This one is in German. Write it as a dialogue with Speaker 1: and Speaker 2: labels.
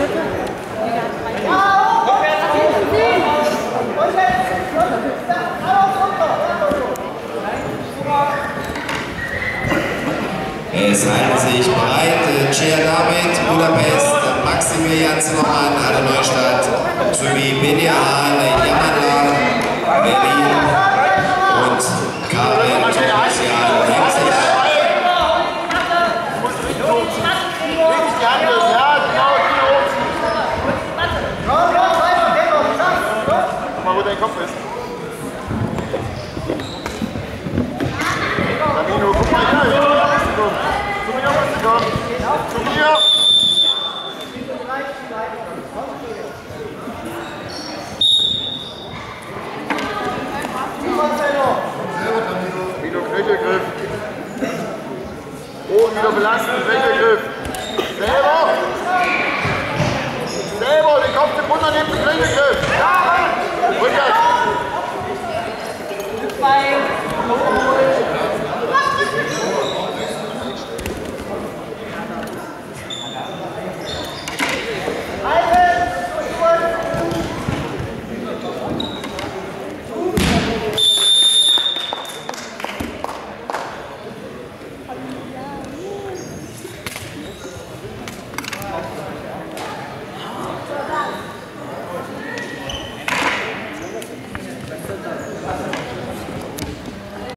Speaker 1: Es halten sich bereit Cea David, Budapest, Maximilian Zimmermann, Halle Neustadt sowie Benja Hahn,
Speaker 2: Jammer. Wo dein Kopf ist. Danilo, guck mal hier, hier musst du kommen. Zu mir musst du kommen. Zu mir. Milo, Knöchelgriff. Oben wieder belasten, Knöchelgriff. Selber. Selber, den Kopf zum Runter nehmen, den Knöchelgriff. Ja, Gracias.